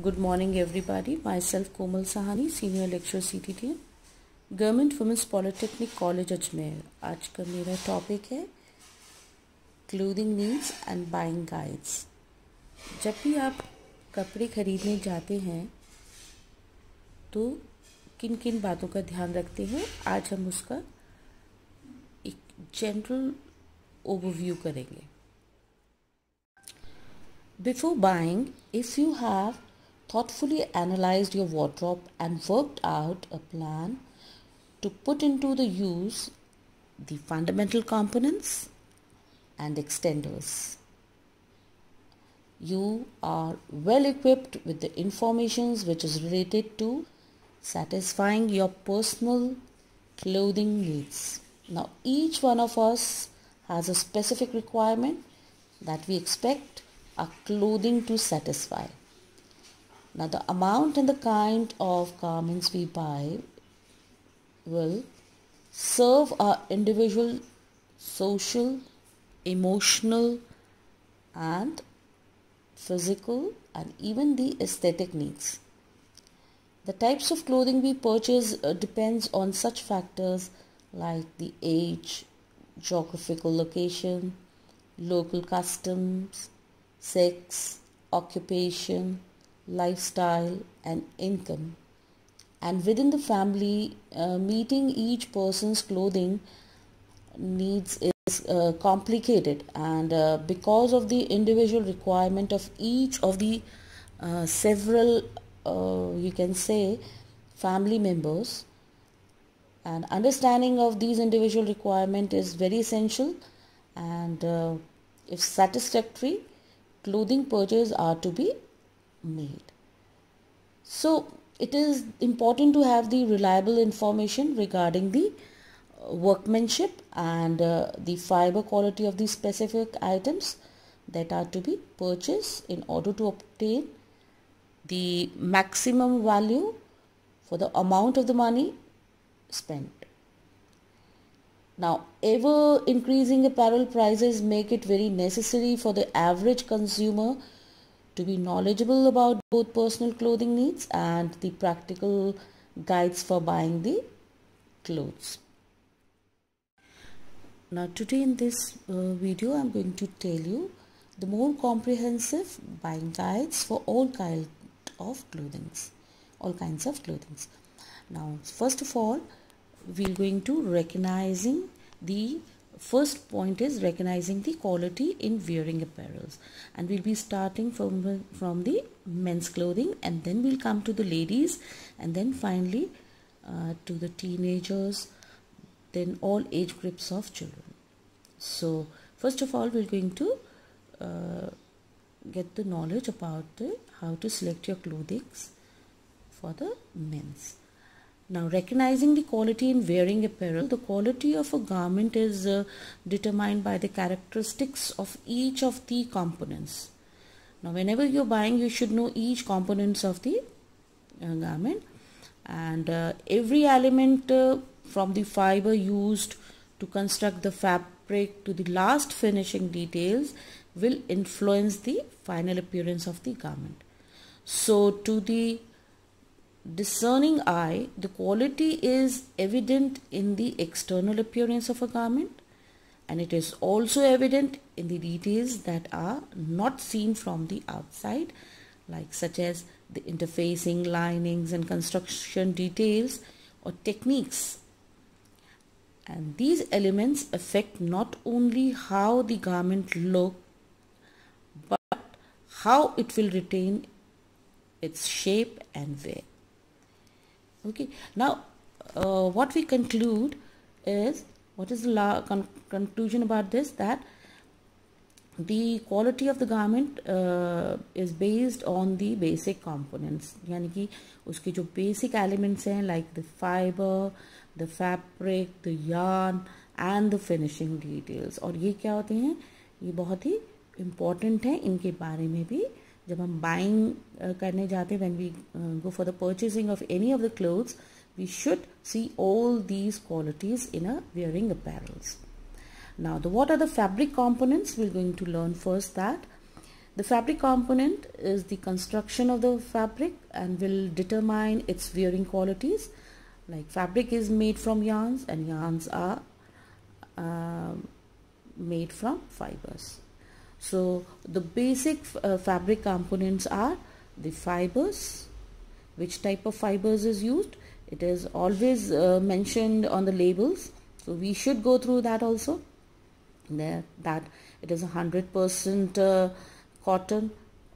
Good morning everybody myself Komal Sahani senior lecture C T T government women's polytechnic college Ajmer आज का मेरा topic है clothing needs and buying guides जब भी आप कपड़े खरीदने जाते हैं तो किन किन बातों का ध्यान रखते हैं? आज हम उसका एक जनरल ओवरव्यू करेंगे. Before buying if you have thoughtfully analyzed your wardrobe and worked out a plan to put into the use the fundamental components and extenders, you are well equipped with the informations which is related to satisfying your personal clothing needs. Now, each one of us has a specific requirement that we expect our clothing to satisfy. Now, the amount and the kind of garments we buy will serve our individual social, emotional, and physical, and even the aesthetic needs. The types of clothing we purchase uh, depends on such factors like the age, geographical location, local customs, sex, occupation, lifestyle, and income. And within the family, uh, meeting each person's clothing needs is uh, complicated, and uh, because of the individual requirement of each of the uh, several, uh, you can say, family members, and understanding of these individual requirement is very essential, and uh, if satisfactory, clothing purchases are to be made. So it is important to have the reliable information regarding the uh, workmanship and uh, the fiber quality of the specific items that are to be purchased in order to obtain the maximum value for the amount of the money spent. Now, ever increasing apparel prices make it very necessary for the average consumer to be knowledgeable about both personal clothing needs and the practical guides for buying the clothes. Now, today in this uh, video, I'm going to tell you the more comprehensive buying guides for all kinds of clothing, all kinds of clothing. Now, first of all, we're going to recognizing the first point is recognizing the quality in wearing apparels. And we'll be starting from from the men's clothing and then we'll come to the ladies and then finally uh, to the teenagers then all age groups of children. So first of all we're going to uh, get the knowledge about how to select your clothing for the men's now, recognizing the quality in wearing apparel, the quality of a garment is uh, determined by the characteristics of each of the components. Now, whenever you're buying, you should know each components of the uh, garment and uh, every element uh, from the fiber used to construct the fabric to the last finishing details will influence the final appearance of the garment. So, to the discerning eye, the quality is evident in the external appearance of a garment and it is also evident in the details that are not seen from the outside like such as the interfacing linings and construction details or techniques. And these elements affect not only how the garment look but how it will retain its shape and wear okay now uh, what we conclude is what is the con conclusion about this that the quality of the garment uh, is based on the basic components यानी कि उसके जो basic elements हैं like the fiber the fabric the yarn and the finishing details और ये क्या होते हैं ये बहुत ही important है इनके बारे में भी जब हम बाइंग uh, करने जाते हैं when we go for the purchasing of any of the clothes we should see all these qualities in a wearing apparels. Now, the, what are the fabric components? We're going to learn first that The fabric component is the construction of the fabric and will determine its wearing qualities. Like fabric is made from yarns and yarns are uh, made from fibers. So the basic uh, fabric components are the fibers, which type of fibers is used. It is always uh, mentioned on the labels. So we should go through that also. There, that it is hundred percent uh, cotton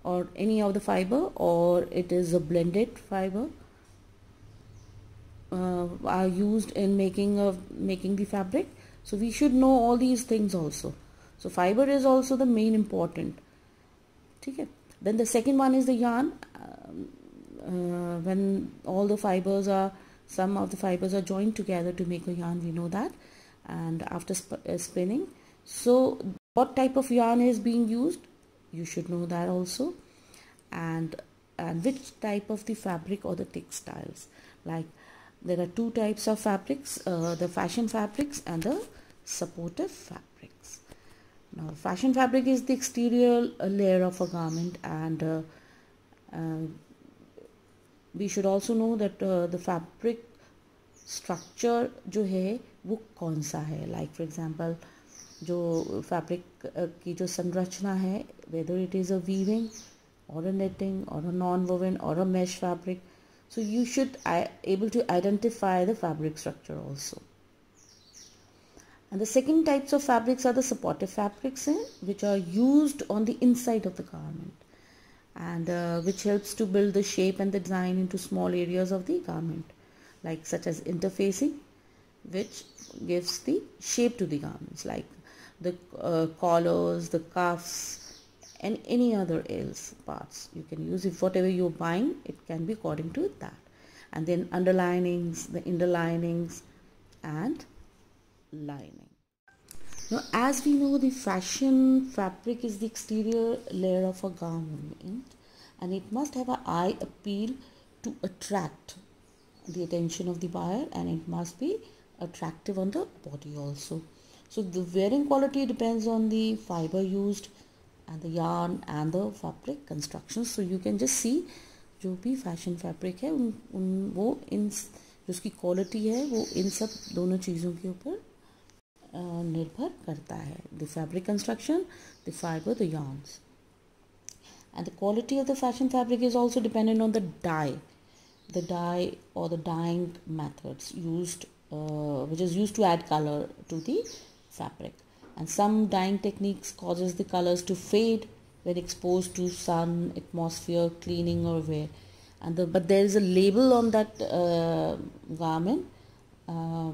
or any of the fiber or it is a blended fiber uh, are used in making of making the fabric so we should know all these things also so fiber is also the main important. Okay. Then the second one is the yarn. Um, uh, when all the fibers are some of the fibers are joined together to make a yarn we know that. And after sp uh, spinning. So what type of yarn is being used? You should know that also. And and which type of the fabric or the textiles? Like there are two types of fabrics uh, the fashion fabrics and the supportive fabrics Now fashion fabric is the exterior layer of a garment and uh, uh, we should also know that uh, the fabric structure जो है वो कौन सा है? Like for example जो fabric uh, की जो संरचना है whether it is a weaving और अ नेटिंग और अ नॉन वोवन और a mesh fabric so you should able to identify the fabric structure also and the second types of fabrics are the supportive fabrics eh, which are used on the inside of the garment and uh, which helps to build the shape and the design into small areas of the garment like such as interfacing which gives the shape to the garments like the uh, collars, the cuffs and any other else parts. You can use if whatever you're buying, it can be according to that. And then underlinings, the underlinings and lining. Now as we know the fashion fabric is the exterior layer of a garment and it must have an eye appeal to attract the attention of the buyer and it must be attractive on the body also. So the wearing quality depends on the fiber used and the yarn and the fabric construction. So you can just see जो भी fashion fabric है उन, उन वो इन जो उसकी quality है वो इन सब दोनों चीज़ों के ऊपर निर्भर करता है the fabric construction the fibre the yarns and the quality of the fashion fabric is also dependent on the dye the dye or the dyeing methods used uh, which is used to add color to the fabric and some dyeing techniques causes the colors to fade when exposed to sun atmosphere cleaning or wear and the, but there is a label on that uh, garment uh, uh,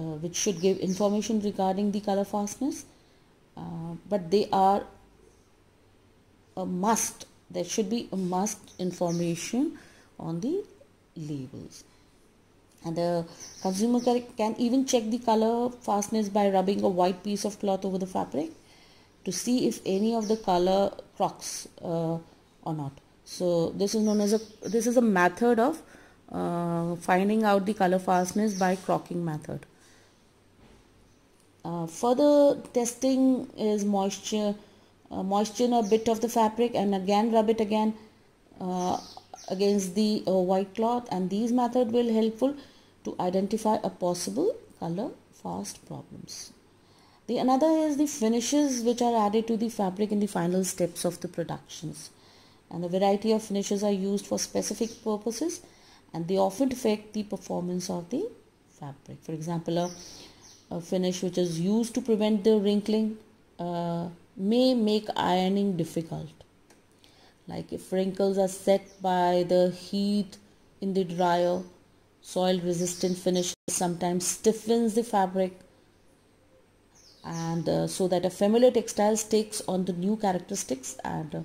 which should give information regarding the color fastness. Uh, but they are a must. There should be a must information on the labels. And the consumer can even check the color fastness by rubbing a white piece of cloth over the fabric to see if any of the color crocks uh, or not. So this is known as a this is a method of uh, finding out the color fastness by crocking method uh, further testing is moisture uh, moisture a bit of the fabric and again rub it again uh, against the uh, white cloth and these method will helpful to identify a possible color fast problems. The another is the finishes which are added to the fabric in the final steps of the productions. And a variety of finishes are used for specific purposes and they often affect the performance of the fabric. For example, a, a finish which is used to prevent the wrinkling uh, may make ironing difficult. Like if wrinkles are set by the heat in the dryer soil resistant finish sometimes stiffens the fabric and uh, so that a familiar textile takes on the new characteristics and uh,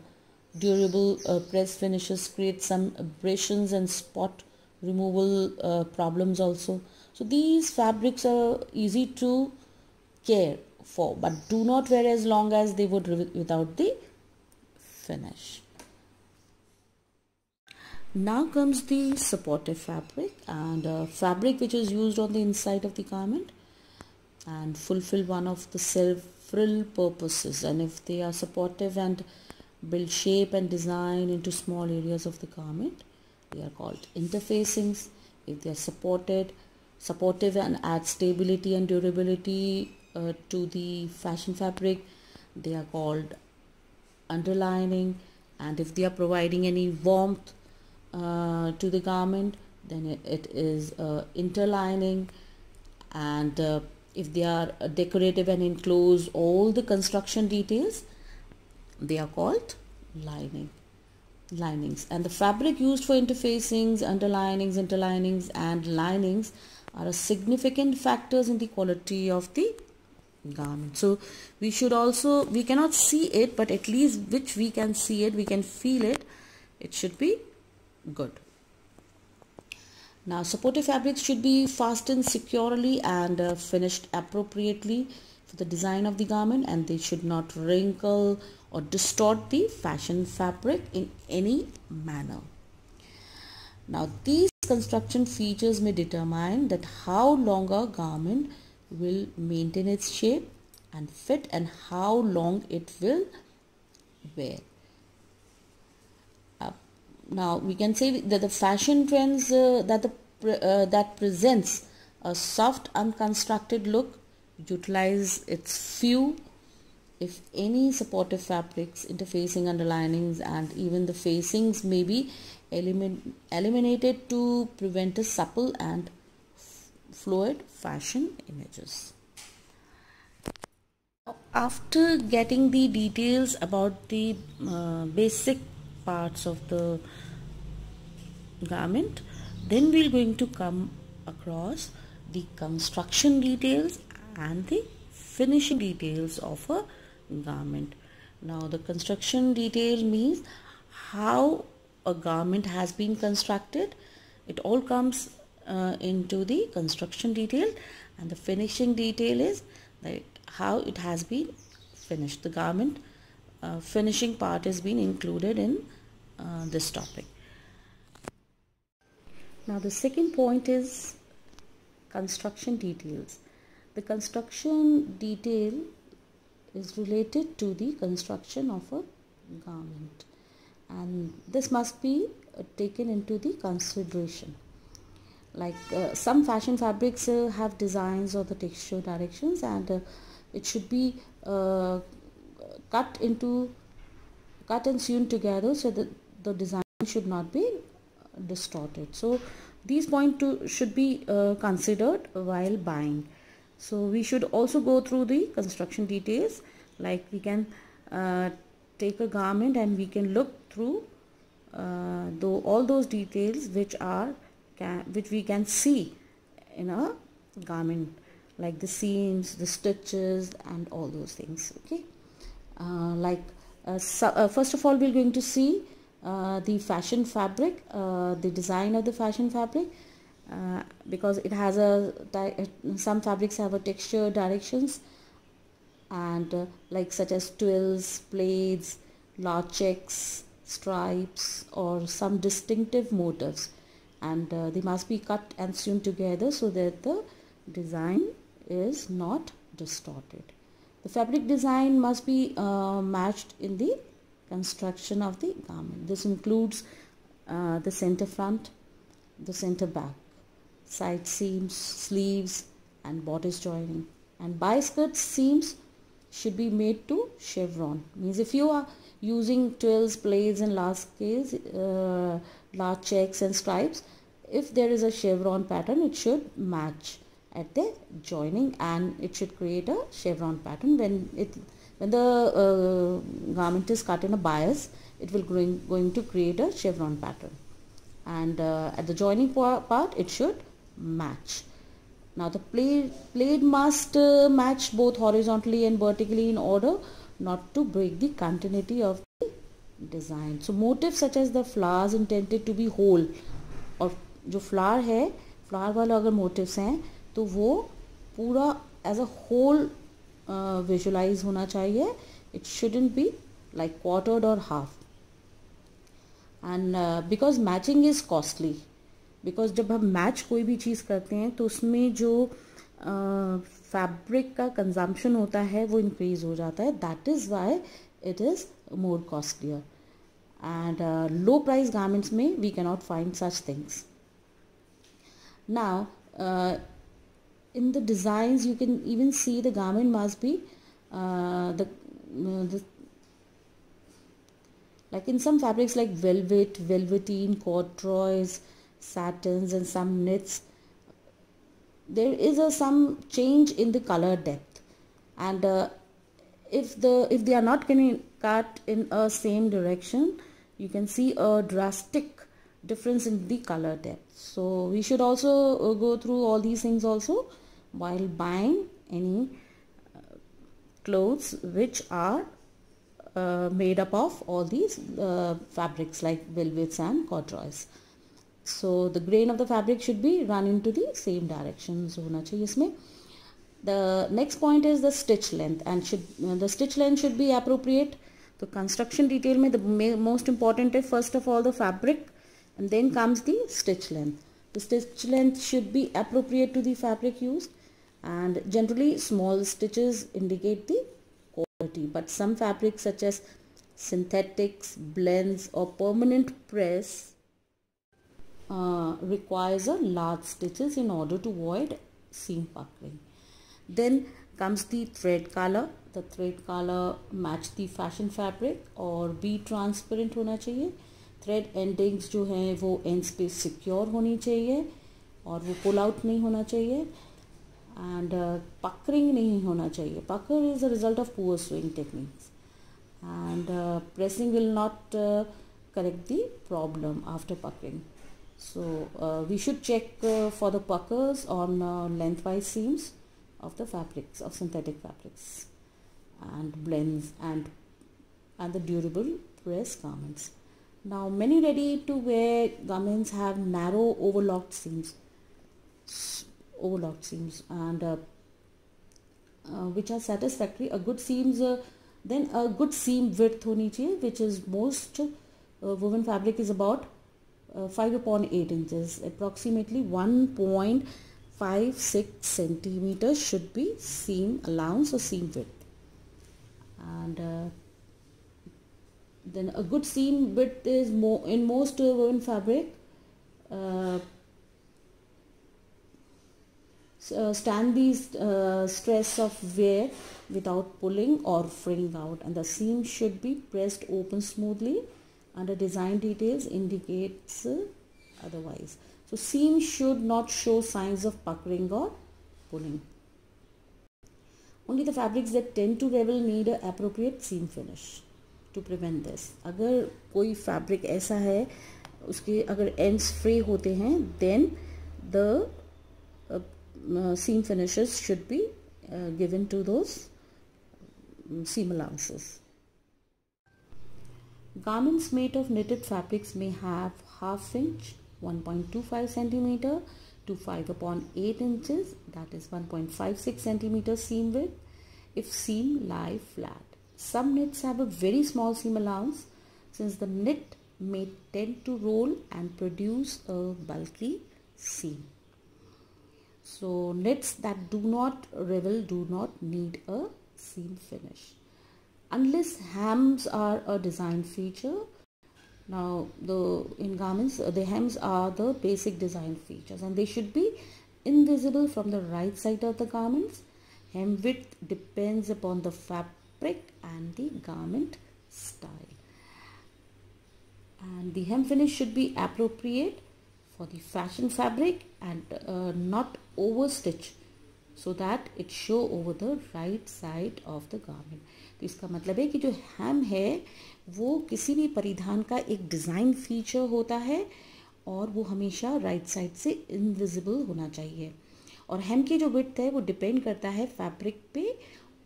durable uh, press finishes create some abrasions and spot removal uh, problems also so these fabrics are easy to care for but do not wear as long as they would without the finish now comes the supportive fabric and fabric which is used on the inside of the garment and fulfill one of the several purposes and if they are supportive and build shape and design into small areas of the garment. They are called interfacings. If they are supported, supportive and add stability and durability uh, to the fashion fabric, they are called underlining. And if they are providing any warmth uh, to the garment, then it, is uh, interlining. And uh, if they are decorative and enclose all the construction details, they are called lining linings and the fabric used for interfacings underlinings interlinings and linings are significant factors in the quality of the garment so we should also we cannot see it but at least which we can see it we can feel it it should be good now supportive fabrics should be fastened securely and uh, finished appropriately for the design of the garment and they should not wrinkle or distort the fashion fabric in any manner. Now these construction features may determine that how long a garment will maintain its shape and fit and how long it will wear. Uh, now we can say that the fashion trends uh, that the uh, that presents a soft unconstructed look utilize its few if any supportive fabrics, interfacing underlinings and even the facings may be elimin eliminated to prevent a supple and fluid fashion images. After getting the details about the uh, basic parts of the garment, then we're going to come across the construction details and the finishing details of a garment. Now the construction detail means how a garment has been constructed. It all comes uh, into the construction detail and the finishing detail is that how it has been finished. The garment uh, finishing part has been included in uh, this topic. Now the second point is construction details. The construction detail is related to the construction of a garment. And this must be uh, taken into the consideration. Like uh, some fashion fabrics uh, have designs or the texture directions and uh, it should be uh, cut into cut and sewn together so that the design should not be uh, distorted. So these points should be considered while buying so we should also go through the construction details. Like we can uh, take a garment and we can look through uh, though all those details which are can, which we can see in a garment. Like the seams the stitches and all those things okay? Uh, like uh, so, uh, first of all we're going to see uh, the fashion fabric the design of the fashion fabric uh, because it has a some fabrics have a texture directions and uh, like such as twills, plaids, large checks, stripes or some distinctive motifs and uh, they must be cut and sewn together so that the design is not distorted. The fabric design must be uh, matched in the construction of the garment. This includes uh, the center front, the center back side seams, sleeves and bodice joining. And bias skirt seams should be made to chevron. Means if you are using twills, plaids and large scales, uh, large checks and stripes, if there is a chevron pattern, it should match at the joining and it should create a chevron pattern when it when the uh, garment is cut in a bias it will going, going to create a chevron pattern and uh, at the joining part it should match. Now the plaid, plaid must uh, match both horizontally and vertically in order not to break the continuity of the design. So motifs such as the flowers intended to be whole or जो flower है flower वाले अगर motives हैं तो वो पूरा as a whole visualise होना चाहिए it shouldn't be like quartered or half and uh, because matching is costly because जब हम मैच कोई भी चीज़ करते हैं तो उसमें जो फैब्रिक uh, का कंजम्पशन होता है वो इंक्रीज हो जाता है। That is why it is more costlier and low price garments में we can not find such things ना in the designs you can even see the garment मज भी like in some fabrics like velvet velveteen corduroys satins and some knits there is a some change in the color depth. And uh, if the if they are not getting cut in a same direction you can see a drastic difference in the color depth. So we should also uh, go through all these things also while buying any uh, clothes which are uh, made up of all these uh, fabrics like velvets and corduroys so the grain of the fabric should be run into the same direction. Hona chahiye isme the next point is the stitch length and should the stitch length should be appropriate. detail mein the most important is first of all the fabric and then comes the stitch length. The stitch length should be appropriate to the fabric used and generally small stitches indicate the quality. But some fabrics such as synthetics blends or permanent press uh, requires a large stitches in order to avoid seam puckering then comes the thread color the thread color match the fashion fabric और be transparent होना चाहिए thread endings जो हैं वो ends पे secure होनी चाहिए और वो पुल आउट नहीं होना चाहिए एंड पकरिंग नहीं होना चाहिए pucker is the result of poor sewing techniques and pressing will not correct the problem after puckering so uh, we should check uh, for the puckers on uh, lengthwise seams of the fabrics of synthetic fabrics and blends and and the durable press garments. Now many ready to wear garments have narrow overlocked seams overlocked seams and uh, uh, which are satisfactory. A good seams uh, then a good seam width honi chahiye which is most woven fabric is about uh, 5 upon 8 inches. Approximately 1.56 centimeters should be seam allowance or seam width. And uh, then a good seam width is more in most woven fabric uh, uh, stand these uh, stress of wear without pulling or fraying out. And the seam should be pressed open smoothly under design details indicates uh, otherwise so seam should not show signs of puckering or pulling. Only the fabrics that tend to revel need an appropriate seam finish to prevent this. अगर कोई fabric ऐसा है उसके अगर ends free होते हैं then the uh, uh, seam finishes should be uh, given to those um, seam allowances. Garments made of knitted fabrics may have half inch 1.25 centimeter to 5 upon 8 inches that is 1.56 centimeter seam width if seam lie flat. Some knits have a very small seam allowance since the knit may tend to roll and produce a bulky seam. So knits that do not ravel do not need a seam finish. Unless hems are a design feature, now the in garments uh, the hems are the basic design features and they should be invisible from the right side of the garments. Hem width depends upon the fabric and the garment style. And the hem finish should be appropriate for the fashion fabric and uh, not overstitch so that it show over the right side of the garment. तो इसका मतलब है कि जो हैम है, वो किसी भी परिधान का एक डिज़ाइन फीचर होता है और वो हमेशा राइट साइड से इनविजिबल होना चाहिए। और हेम की जो विथ है, वो डिपेंड करता है फैब्रिक पे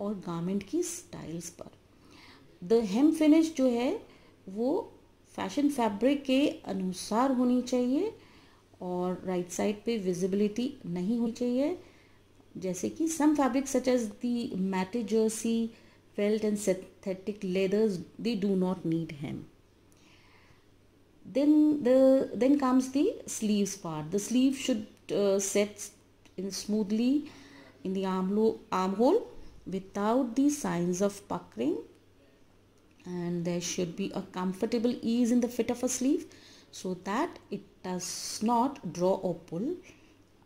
और गारमेंट की स्टाइल्स पर। द हेम फिनिश जो है, वो फ़ैशन फैब्रिक के अनुसार होनी चाहिए और राइट साइड पे विजिबिलिटी नहीं होनी चाहिए। जैसे कि some fabric such as the matte jersey felt and synthetic leathers they do not need hem then the then comes the sleeves part. The sleeve should uh, set in smoothly in the armhole, armhole without the signs of puckering. And there should be a comfortable ease in the fit of a sleeve so that it does not draw or pull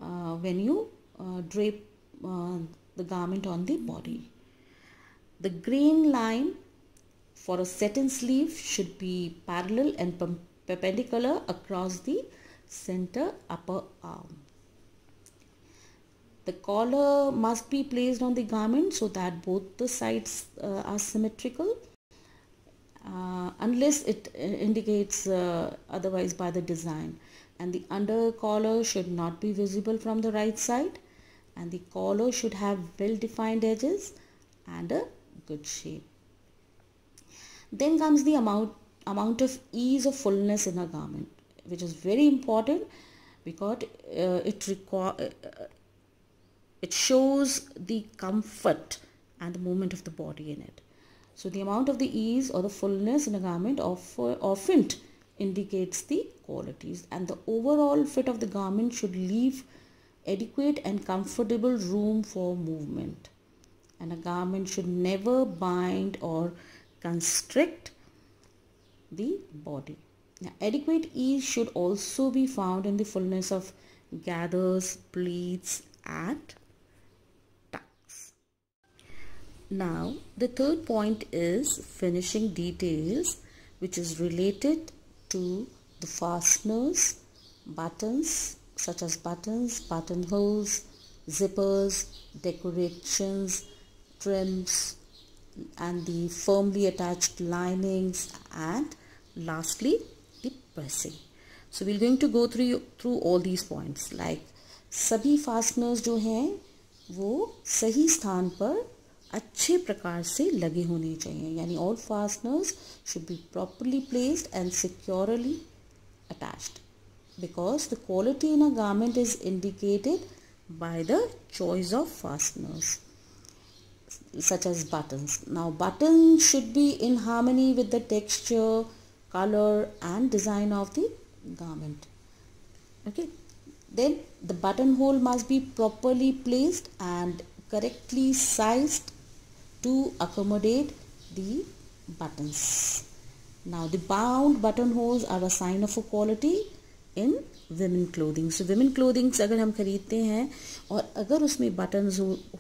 uh, when you uh, drape uh, the garment on the body. The grain line for a set-in sleeve should be parallel and perpendicular across the center upper arm. The collar must be placed on the garment so that both the sides uh, are symmetrical uh, unless it uh, indicates uh, otherwise by the design and the under collar should not be visible from the right side and the collar should have well defined edges and a good shape. Then comes the amount amount of ease of fullness in a garment which is very important because uh, it require uh, it shows the comfort and the movement of the body in it. So the amount of the ease or the fullness in a garment of, often indicates the qualities and the overall fit of the garment should leave adequate and comfortable room for movement and a garment should never bind or constrict the body. Now, adequate ease should also be found in the fullness of gathers, pleats and tucks. Now the third point is finishing details which is related to the fasteners, buttons such as buttons, buttonholes, zippers, decorations, trims and the firmly attached linings and lastly the pressing. So we're going to go through through all these points like सभी fasteners जो हैं वो सही स्थान पर अच्छे प्रकार से लगे होने चाहिए यानी all fasteners should be properly placed and securely attached because the quality in a garment is indicated by the choice of fasteners such as buttons. Now buttons should be in harmony with the texture, color and design of the garment. Okay. Then the buttonhole must be properly placed and correctly sized to accommodate the buttons. Now the bound buttonholes are a sign of a quality in clothing. So women clothing अगर हम खरीदते हैं और अगर उसमें button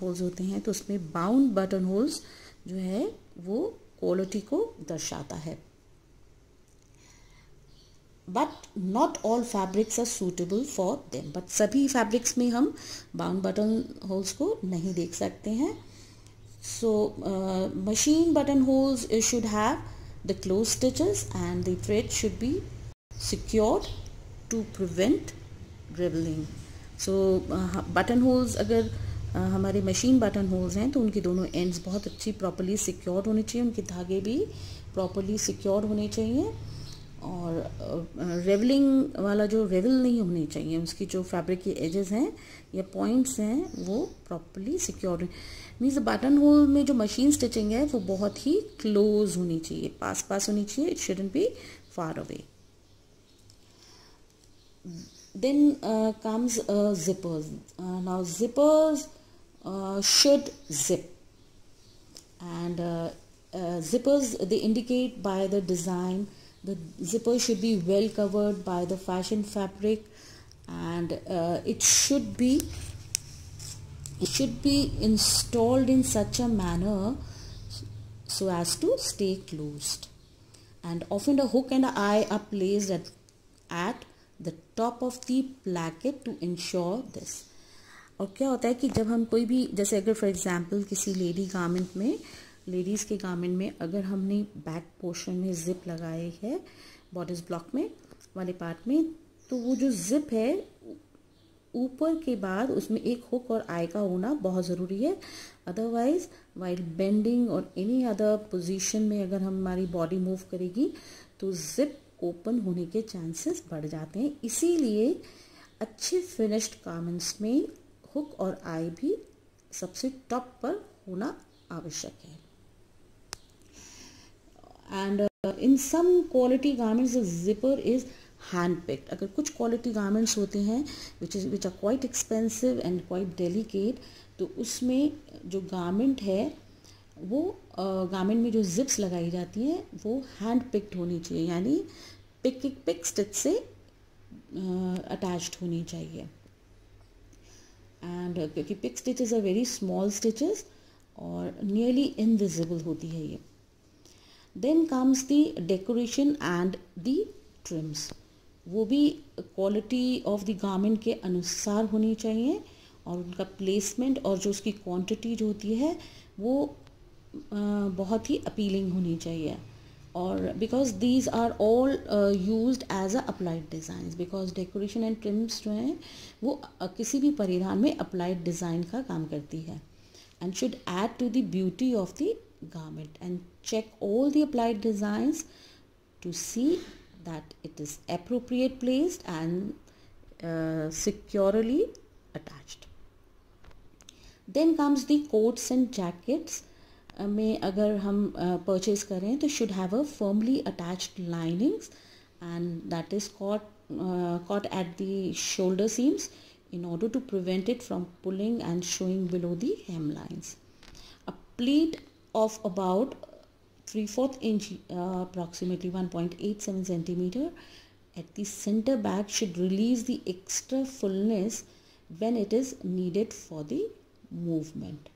holes होते हैं तो उसमें बाउंड बटन होल्स जो है वो क्वालिटी को दर्शाता है। But not all fabrics are suitable for them but सभी फैब्रिक्स में हम बाउंड बटन होल्स को नहीं देख सकते हैं। So uh, machine buttonholes should have the close stitches and the thread should be secured prevent dribbling. So uh, button holes अगर uh, हमारे मशीन बटन होल्स हैं तो उनके दोनों एंड्स बहुत अच्छी प्रॉपरली सिक्योर्ड होने चाहिए उनके धागे भी प्रॉपरली सिक्योर होने चाहिए और रेवलिंग वाला जो रेवल नहीं होनी चाहिए उसकी जो फैब्रिक के एजेस हैं या पॉइंट्स हैं वो properly secure means button hole में जो मशीन स्टिचिंग है वो बहुत ही क्लोज होनी चाहिए पास पास होनी चाहिए it shouldn't be far away then uh, comes uh, zippers. Uh, now zippers uh, should zip. And uh, uh, zippers they indicate by the design. The zipper should be well covered by the fashion fabric. And it should be it should be installed in such a manner so as to stay closed. And often a hook and an eye are placed at, at the of the the to ensure this और क्या होता है कि जब हम कोई भी, जैसे अगर फॉर एग्जांपल किसी लेडी गारमेंट में लेडीज़ के गारमेंट में अगर हमने बैक पोर्शन में जिप लगाए है बॉडीज ब्लॉक में, वाले पार्ट में तो वो जो जिप है, ऊपर के बाद उसमें एक हुक और आई का होना बहुत ज़रूरी है। अदरवाइज़ वाइल बेंडिंग और एनी अदर पोजीशन में अगर हमारी बॉडी मूव करेगी तो जिप ओपन होने के चांसेस बढ़ जाते हैं। इसीलिए अच्छे फिनिश्ड गारमेंट्स में हुक और आई भी सबसे टॉप पर होना आवश्यक है। And in some quality garments zipper is hand picked अगर कुछ क्वालिटी गारमेंट्स होते हैं which is which are quite expensive and quite delicate तो उसमें जो गारमेंट है वो गार्मेंट में जो जिप्स लगाई जाती हैं, वो हैंड पिक्ड होनी चाहिए, यानी पिक पिक स्टिच से अटैच्ड होनी चाहिए। एंड क्योंकि pick stitches are very small stitches और नियरली इनविजिबल होती है ये। Then comes the decoration and the trims वो भी क्वालिटी ऑफ़ द गारमेंट के अनुसार होनी चाहिए और उनका प्लेसमेंट और जो उसकी क्वांटिटी जो होती है, वो बहुत ही अपीलिंग होनी चाहिए। और because these are all use as a applied design because decoration and trims जो हैं, वो किसी भी परिधान में अप्लाइड डिज़ाइन का काम करती है। And should add to the beauty of the garment and check all the applied designs to see that it is appropriate placed and securely attached then comes the coats and jackets में अगर हम purchase करें तो should have a firmly attached linings and that is cot caught at the shoulder seams in order to prevent it from pulling and showing below the hemlines. A pleat of about 3 4 inch uh, approximately 1.87 centimeter at the center back should release the extra fullness when it is needed for the movement.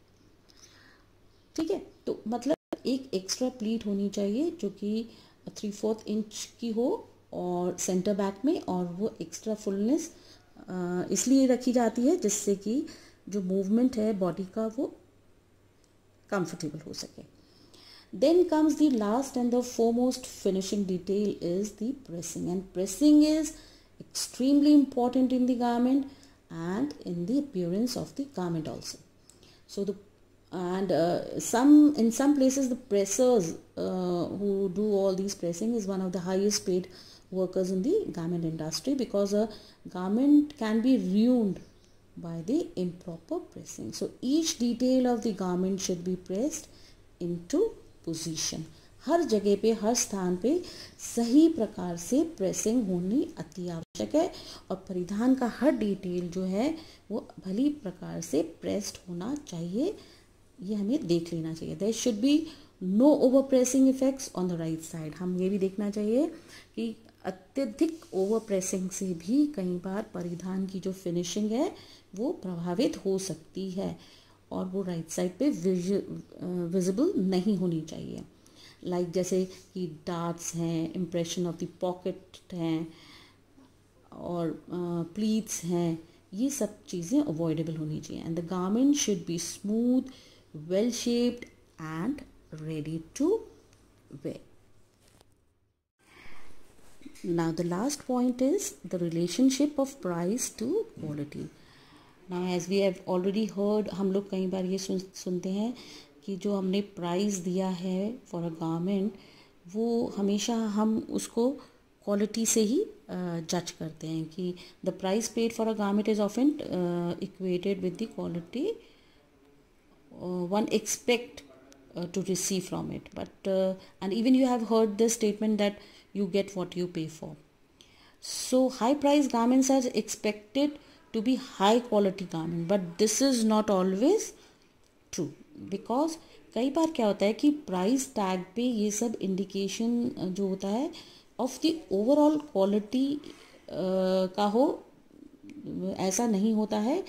ठीक है? तो मतलब एक extra pleat होनी चाहिए जो कि three fourth inch की हो और सेंटर बैक में और वो एक्स्ट्रा फुलनेस इसलिए रखी जाती है जिससे कि जो मूवमेंट है बॉडी का वो कंफर्टेबल हो सके। Then comes the last and the foremost finishing detail is the pressing and pressing is important in the garment and in the appearance of the garment also. So, the and uh, some in some places the pressers uh, who do all these pressing is one of the highest paid workers in the garment industry because a garment can be ruined by the improper pressing so each detail of the garment should be pressed into position हर जगह पे हर स्थान पे सही प्रकार से pressing होनी अति आवश्यक है और परिधान का हर डिटेल जो है वो भली प्रकार से प्रेस्ड होना चाहिए ये हमें देख लेना चाहिए। There should be no over pressing effects on the right side हम ये भी देखना चाहिए कि अत्यधिक ओवर प्रेसिंग से भी कई बार परिधान की जो फिनिशिंग है, वो प्रभावित हो सकती है और वो राइट साइड पे विजिबल नहीं होनी चाहिए। लाइक like जैसे कि डार्ट्स हैं इम्प्रेशन ऑफ़ द पॉकेट हैं और प्लीट्स हैं, ये सब चीज़ें अवॉइडेबल होनी चाहिए। And the garment should be smooth well shaped and ready to wear. Now the last point is the relationship of price to quality. Now as we have already heard हम लोग कई बार ये सुन सुनते हैं कि जो हमने प्राइस दिया है फॉर अ गारमेंट वो हमेशा हम उसको क्वालिटी से ही जज करते हैं कि the price paid for a garment is often equated with the quality uh, one expect uh, to receive from it but uh, and even you have heard the statement that you get what you pay for so high price garments are expected to be high quality garment but this is not always true because कई बार क्या होता है कि price tag पे ये सब indication जो होता है ऑफ़ द ओवरऑल क्वालिटी का हो ऐसा नहीं होता है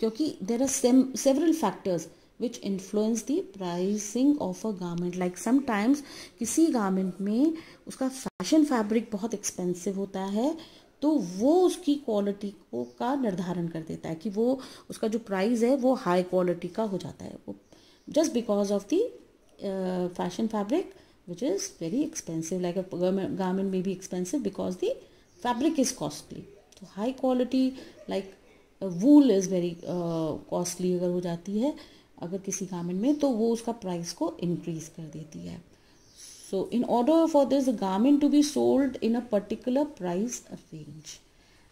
क्योंकि there are several factors which influence the pricing of a garment like sometimes किसी गारमेंट में उसका फ़ैशन फैब्रिक बहुत एक्सपेंसिव होता है तो वो उसकी क्वालिटी को का निर्धारण कर देता है कि वो उसका जो प्राइस है वो हाई क्वालिटी का हो जाता है। वो just because of the fashion fabric which is very expensive like garment में be expensive because the fabric is costly तो high quality like wool is very costly अगर हो जाती है, अगर किसी गारमेंट में तो वो उसका प्राइस को इंक्रीज कर देती है। So in order for this garment to be sold in a particular price range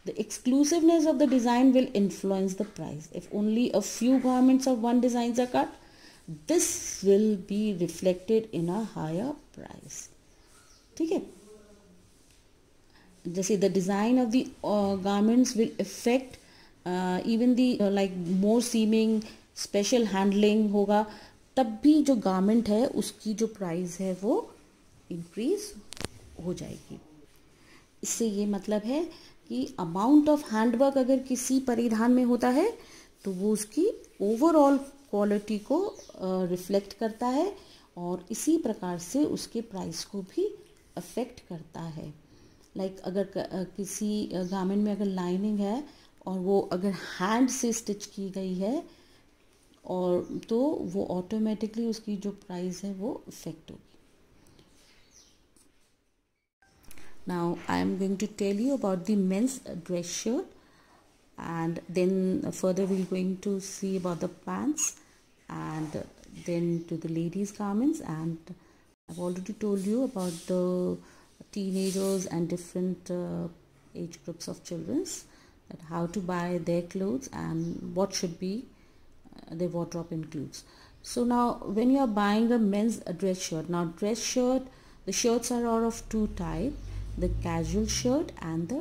the exclusiveness of the design will influence the price if only a few garments of one design are cut this will be reflected in a higher price ठीक है? जैसे the design of the garments will effect even the like more seaming special handling होगा तब भी जो garment है उसकी जो प्राइस है वो इंक्रीज हो जाएगी। इससे ये मतलब है कि अमाउंट ऑफ़ हैंडवर्क अगर किसी परिधान में होता है तो वो उसकी ओवरऑल क्वालिटी को रिफ्लेक्ट uh, करता है और इसी प्रकार से उसके प्राइस को भी अफेक्ट करता है। लाइक like अगर किसी गारमेंट में अगर लाइनिंग है और वो अगर हैंड से स्टिच की गई है और तो वो ऑटोमेटिकली उसकी जो प्राइस है वो इफ़ेक्ट होगी now I am going to tell you about the men's dress shirt and then further we're going to see about the pants and then to the ladies garments and I've already told you about the teenagers and different uh, age groups of children that how to buy their clothes and what should be uh, their wardrobe includes so now when you are buying a men's dress shirt now dress shirt the shirts are all of two type the casual shirt and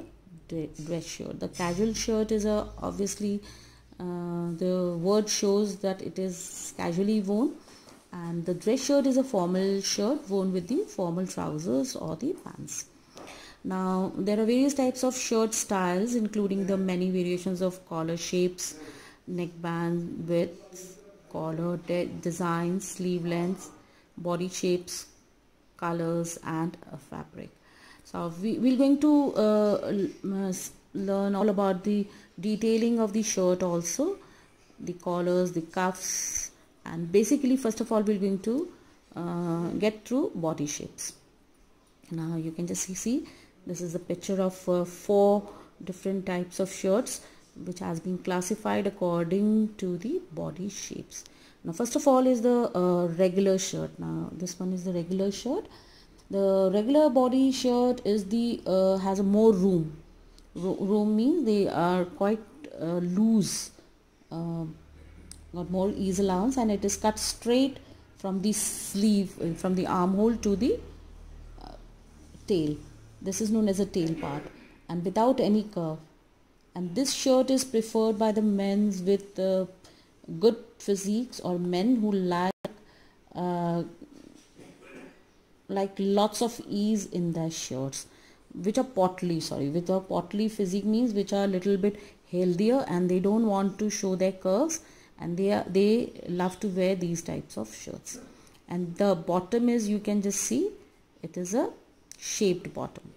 the dress shirt the casual shirt is a obviously uh, the word shows that it is casually worn and the dress shirt is a formal shirt worn with the formal trousers or the pants. Now there are various types of shirt styles including the many variations of collar shapes, neckband widths, collar de designs, sleeve lengths, body shapes, colors and fabric. So we, we're going to uh, learn all about the detailing of the shirt also, the collars, the cuffs, and basically first of all we're going to uh, get through body shapes now you can just see, see this is a picture of uh, four different types of shirts which has been classified according to the body shapes. Now first of all is the uh, regular shirt. Now this one is the regular shirt. The regular body shirt is the uh, has a more room. Ro room means they are quite uh, loose uh, got more ease allowance and it is cut straight from the sleeve uh, from the armhole to the uh, tail this is known as a tail part and without any curve. And this shirt is preferred by the men's with uh, good physiques or men who like uh, like lots of ease in their shirts which are portly sorry with a portly physique means which are a little bit healthier and they don't want to show their curves and they are they love to wear these types of shirts. And the bottom is you can just see it is a shaped bottom.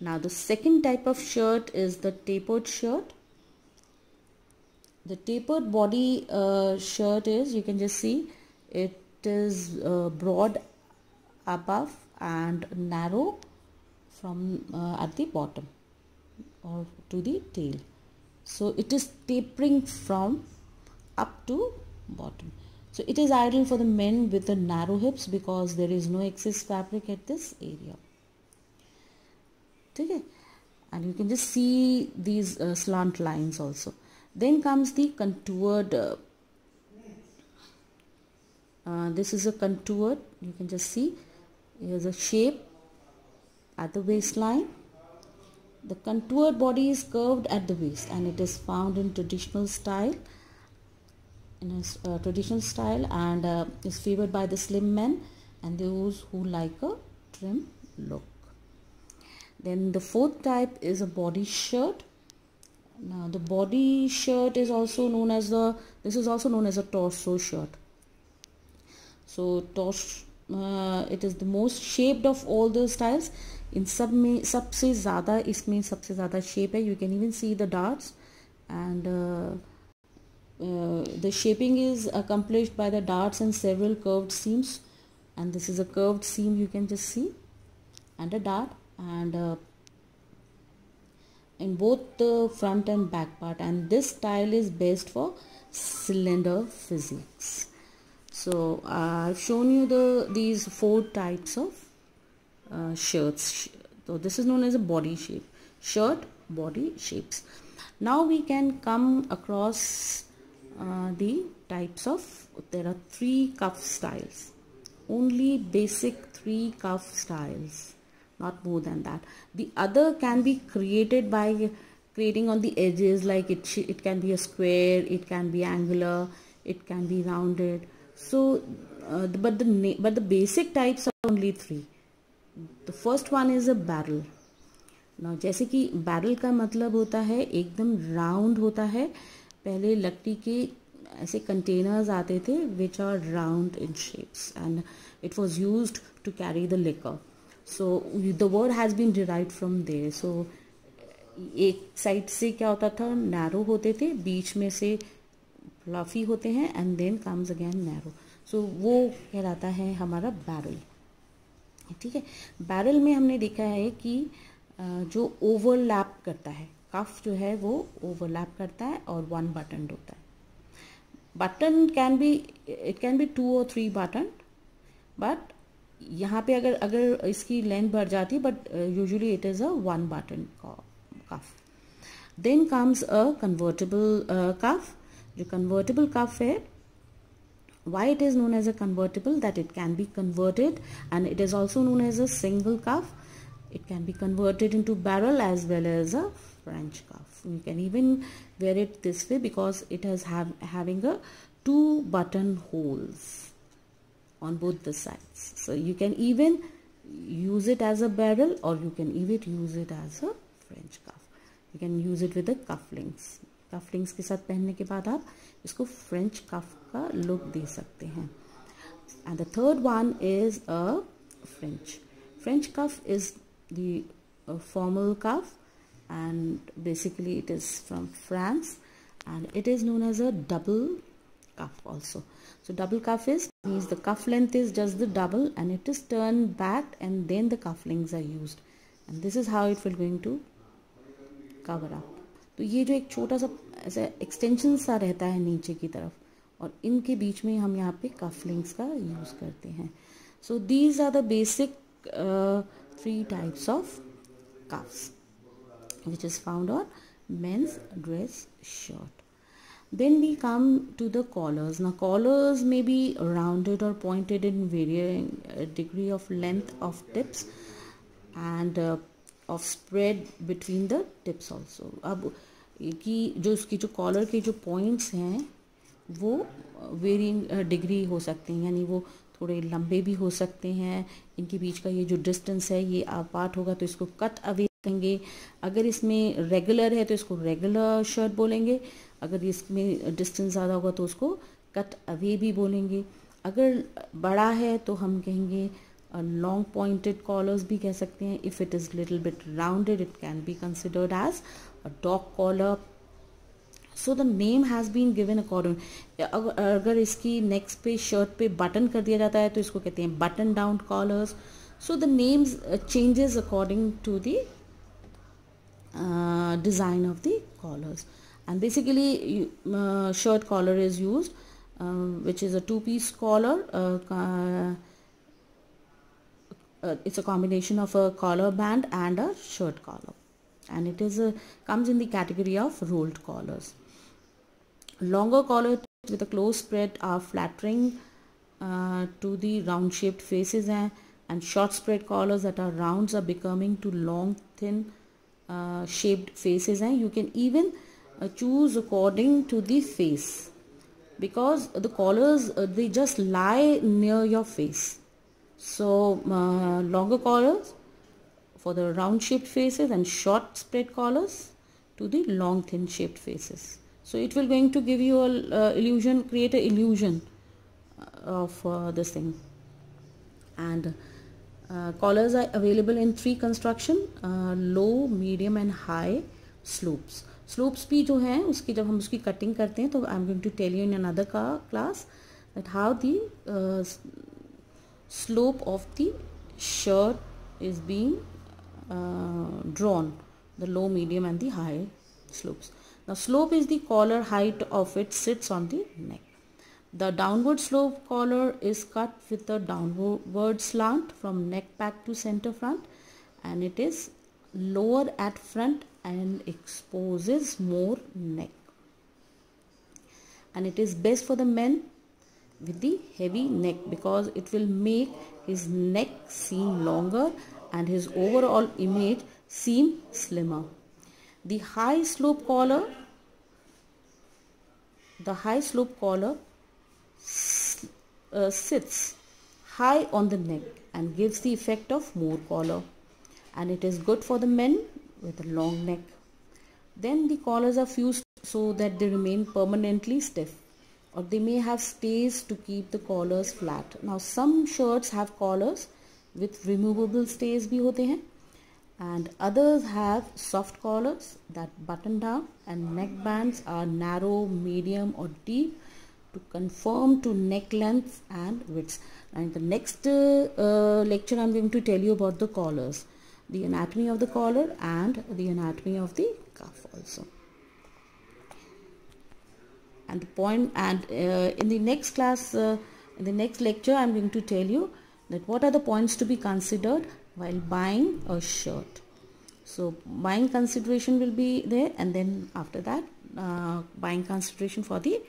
Now the second type of shirt is the tapered shirt. The tapered body uh, shirt is you can just see it is uh, broad above and narrow from uh, at the bottom or to the tail. So it is tapering from up to bottom so it is ideal for the men with the narrow hips because there is no excess fabric at this area. Okay. And you can just see these uh, slant lines also. Then comes the contoured uh, uh, this is a contoured you can just see. Here's a shape at the waistline. The contoured body is curved at the waist and it is found in traditional style in a uh, traditional style and uh, is favored by the slim men and those who like a trim look. Then the fourth type is a body shirt. Now the body shirt is also known as the this is also known as a torso shirt. So torso uh, it is the most shaped of all the styles इन सब में सबसे ज़्यादा इसमें सबसे ज़्यादा shape है you can even see the darts and uh, uh, the shaping is accomplished by the darts and several curved seams. And this is a curved seam you can just see and a dart. And uh, in both the front and back part. And this style is best for cylinder physiques so I've shown you the these four types of uh, shirts. So this is known as a body shape. Shirt body shapes. Now we can come across uh, the types of there are three cuff styles only basic three cuff styles not more than that the other can be created by creating on the edges like it it can be a square it can be angular it can be rounded so uh, but the but the basic types are only three the first one is a barrel now जैसे कि barrel का मतलब होता है एकदम round होता है पहले लकड़ी के ऐसे कंटेनर्स आते थे which are round in shapes and it was use to carry the liquor so the word has been derive from there so एक साइड से क्या होता था? नैरो होते थे, बीच में से फ्लफी होते हैं and then comes again narrow so वो कहलाता है हमारा बैरल ठीक है? बैरल में हमने देखा है कि जो ओवरलैप करता है कफ जो है वो ओवरलैप करता है और वन बटन होता है button can be it can be two और थ्री बटन बट यहाँ पे अगर अगर इसकी लेंथ बढ़ जाती है but usually it is a one button cuff then comes a convertible cuff जो कन्वर्टेबल कफ है why it is known as a convertible that it can be converted and it is also known as a single cuff it can be converted into barrel as well as a French cuff you can even wear it this way because it has have having a two button holes on both the sides so you can even use it as a barrel or you can even use it as a French cuff you can use it with the cufflinks cufflinks के साथ पहनने के बाद आप इसको French कफ का look दे सकते हैं and the third one is a French French cuff is the formal cuff and basically it is from France and it is known as a double cuff also. So double cuff is means the cuff length is just the double and it is turned back and then the cufflinks are used and this is how it will going to cover up. तो ये जो एक छोटा सा ऐसा extension सा रहता है नीचे की तरफ और इनके बीच में हम यहाँ पे कफलिंग्स का यूज़ करते हैं so these are the basic three types of cuffs which is found on men's dress shirt then we come to the collars now collars may be rounded or pointed in varying degree of length of tips and uh, of spread between the tips also अब कि जो उसकी जो collar के जो points हैं वो varying degree हो सकते हैं यानी वो थोड़े लंबे भी हो सकते हैं इनके बीच का ये जो डिस्टेंस है ये पार्ट होगा तो इसको कट अवे कहेंगे अगर इसमें रेगुलर है तो इसको रेगुलर शर्ट बोलेंगे। अगर इसमें डिस्टेंस ज़्यादा होगा तो उसको कट अवे भी बोलेंगे। अगर बड़ा है तो हम कहेंगे लॉन्ग पॉइंटेड कॉलर्स भी कह सकते हैं। If it is little bit rounded it can be considered as a dog collar so the name has been given according अगर इसकी नेक्स्ट पे शर्ट पे बटन कर दिया जाता है तो इसको कहते हैं button down collars so the names changes according to the design of the collars and basically uh, shirt collar is used uh, which is a two piece collar uh, it's a combination of a collar band and a shirt collar and it is a, comes in the category of rolled collars. Longer collars with a close spread are flattering uh, to the round shaped faces and, and short spread collars that are rounds are becoming to long thin uh, shaped faces and you can even uh, choose according to the face because the collars uh, they just lie near your face so uh, longer collars for the round shaped faces and short spread collars to the long thin shaped faces. So it will going to give you a uh, illusion, create a illusion of this thing. And collars are available in three construction, uh, low, medium and high slopes. Slopes भी जो हैं उसकी जब हम उसकी cutting करते हैं तो I'm going to tell you in another class that how the uh, slope of the shirt is being uh, drawn the low medium and the high slopes now slope is the collar height of it sits on the neck the downward slope collar is cut with a downward slant from neck back to center front and it is lower at front and exposes more neck and it is best for the men with the heavy neck because it will make his neck seem longer and his overall image seem slimmer. The high slope collar, the high slope collar uh, sits high on the neck and gives the effect of more collar and it is good for the men with a long neck. Then the collars are fused so that they remain permanently stiff or they may have stays to keep the collars flat. Now some shirts have collars with removable stays bhi hote hain and others have soft collars that button down and neck bands are narrow, medium or deep to conform to neck length and width. And the next uh, uh, lecture I am going to tell you about the collars, the anatomy of the collar and the anatomy of the cuff also. And the point and uh, in the next class, uh, in the next lecture I am going to tell you that what are the points to be considered while buying a shirt. So buying consideration will be there and then after that uh, buying consideration for the